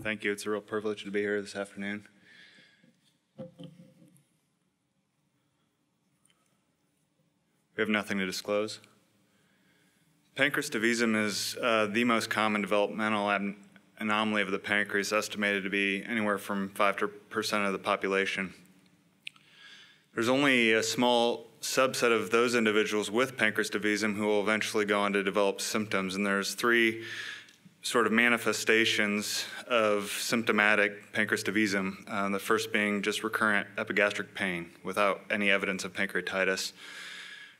Thank you. It's a real privilege to be here this afternoon. We have nothing to disclose. Pancreas divisum is uh, the most common developmental anomaly of the pancreas, estimated to be anywhere from 5% of the population. There's only a small subset of those individuals with pancreas divisum who will eventually go on to develop symptoms, and there's three sort of manifestations of symptomatic pancreas divisum. Uh, the first being just recurrent epigastric pain without any evidence of pancreatitis.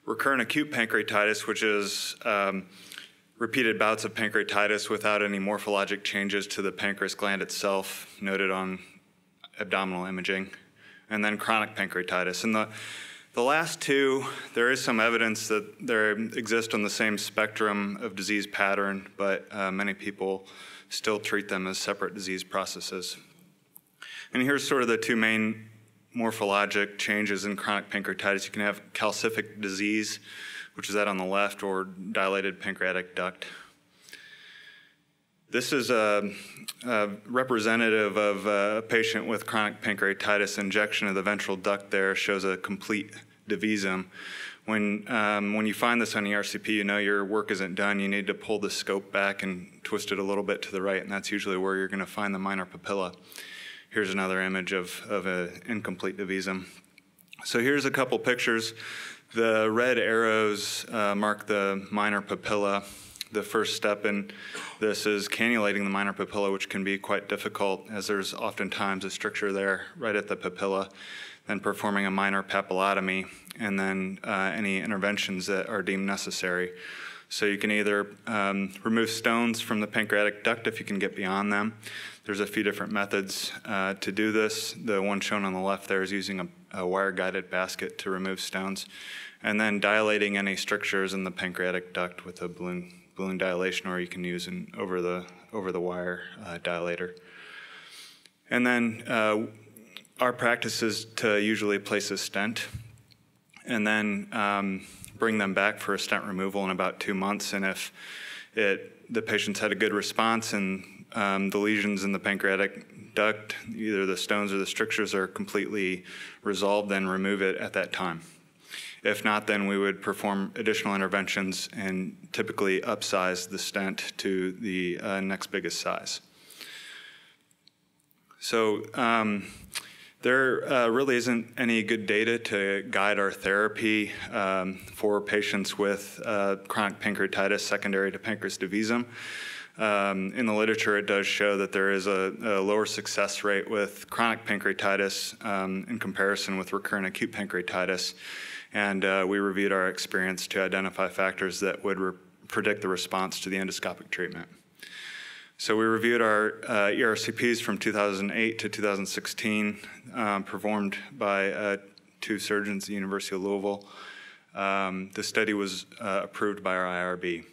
Recurrent acute pancreatitis, which is um, repeated bouts of pancreatitis without any morphologic changes to the pancreas gland itself, noted on abdominal imaging. And then chronic pancreatitis. And the the last two, there is some evidence that they exist on the same spectrum of disease pattern, but uh, many people still treat them as separate disease processes. And here's sort of the two main morphologic changes in chronic pancreatitis. You can have calcific disease, which is that on the left, or dilated pancreatic duct. This is a, a representative of a patient with chronic pancreatitis. Injection of the ventral duct there shows a complete divisum. When, um, when you find this on ERCP, you know your work isn't done. You need to pull the scope back and twist it a little bit to the right, and that's usually where you're going to find the minor papilla. Here's another image of, of an incomplete divisum. So here's a couple pictures. The red arrows uh, mark the minor papilla. The first step in this is cannulating the minor papilla, which can be quite difficult as there's oftentimes a stricture there right at the papilla then performing a minor papillotomy, and then uh, any interventions that are deemed necessary. So you can either um, remove stones from the pancreatic duct if you can get beyond them. There's a few different methods uh, to do this. The one shown on the left there is using a, a wire-guided basket to remove stones, and then dilating any strictures in the pancreatic duct with a balloon balloon dilation, or you can use an over the over the wire uh, dilator. And then uh, our practice is to usually place a stent and then um, bring them back for a stent removal in about two months. And if it, the patient's had a good response and um, the lesions in the pancreatic duct, either the stones or the strictures are completely resolved, then remove it at that time. If not, then we would perform additional interventions and typically upsize the stent to the uh, next biggest size. So um, there uh, really isn't any good data to guide our therapy um, for patients with uh, chronic pancreatitis secondary to pancreas divisum. Um, in the literature, it does show that there is a, a lower success rate with chronic pancreatitis um, in comparison with recurrent acute pancreatitis. And uh, we reviewed our experience to identify factors that would re- predict the response to the endoscopic treatment. So we reviewed our uh, ERCPs from 2008 to 2016, um, performed by uh, two surgeons at the University of Louisville. Um, the study was uh, approved by our IRB.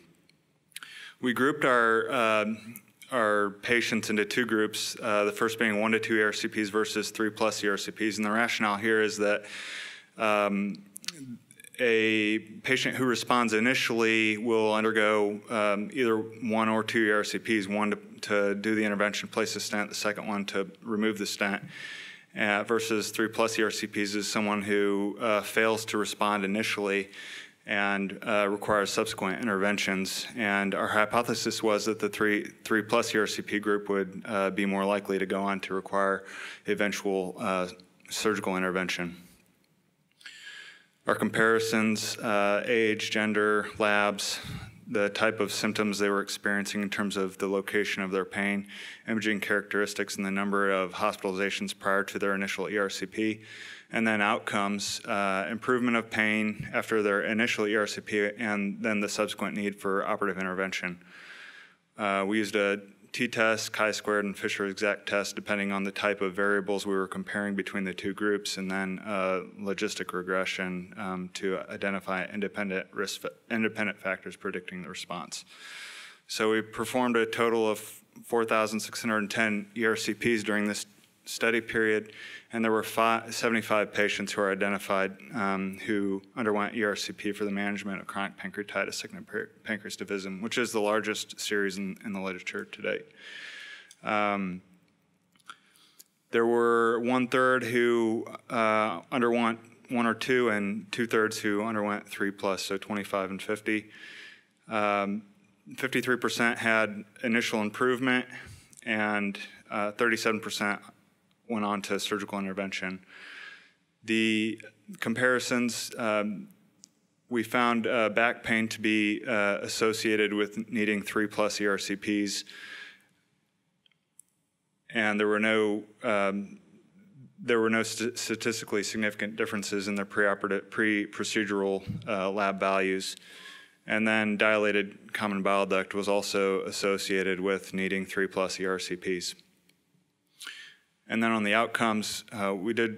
We grouped our um, our patients into two groups. Uh, the first being one to two ERCPs versus three plus ERCPs, and the rationale here is that um, a patient who responds initially will undergo um, either one or two ERCPs, one to, to, do the intervention, place a stent, the second one to remove the stent, uh, versus three plus ERCPs is someone who uh, fails to respond initially and uh, requires subsequent interventions. And our hypothesis was that the three, three plus ERCP group would uh, be more likely to go on to require eventual uh, surgical intervention. Our comparisons, uh, age, gender, labs, the type of symptoms they were experiencing in terms of the location of their pain, imaging characteristics, and the number of hospitalizations prior to their initial ERCP, and then outcomes, uh, improvement of pain after their initial ERCP, and then the subsequent need for operative intervention. Uh, we used a t-test, chi-squared, and Fisher exact test, depending on the type of variables we were comparing between the two groups, and then uh, logistic regression um, to identify independent risk, independent factors predicting the response. So we performed a total of 4,610 ERCPs during this study period, and there were five, 75 patients who were identified um, who underwent ERCP for the management of chronic pancreatitis pancreas divisum, which is the largest series in, in the literature to date. Um, There were one third who uh, underwent one or two, and two thirds who underwent three plus, so 25 and 50. Um, 53% had initial improvement, and uh, 37% went on to surgical intervention. The comparisons, um, we found uh, back pain to be uh, associated with needing three plus ERCPs, and there were no um, there were no st- statistically significant differences in the preoperative pre-procedural uh, lab values. And then dilated common bile duct was also associated with needing three plus ERCPs. And then on the outcomes, uh, we did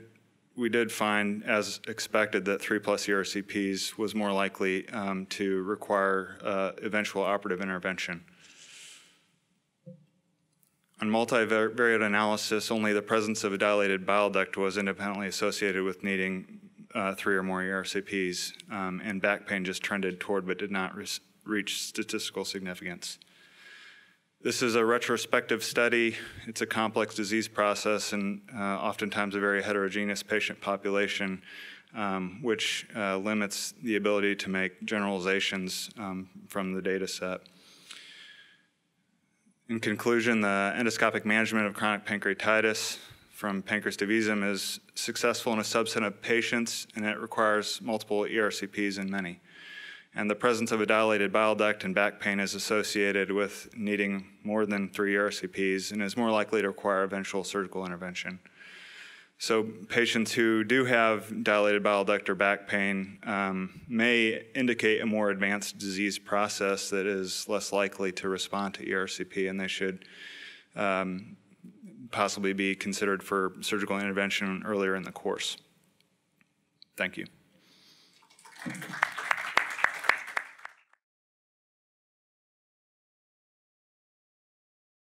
we did find, as expected, that three plus ERCPs was more likely um, to require uh, eventual operative intervention. On multivariate analysis, only the presence of a dilated bile duct was independently associated with needing uh, three or more ERCPs, um, and back pain just trended toward but did not re- reach statistical significance. This is a retrospective study. It's a complex disease process and uh, oftentimes a very heterogeneous patient population, um, which uh, limits the ability to make generalizations um, from the data set. In conclusion, the endoscopic management of chronic pancreatitis from pancreas divisum is successful in a subset of patients, and it requires multiple ERCPs in many and the presence of a dilated bile duct and back pain is associated with needing more than three ERCPs and is more likely to require eventual surgical intervention. So patients who do have dilated bile duct or back pain um, may indicate a more advanced disease process that is less likely to respond to ERCP, and they should um, possibly be considered for surgical intervention earlier in the course. Thank you.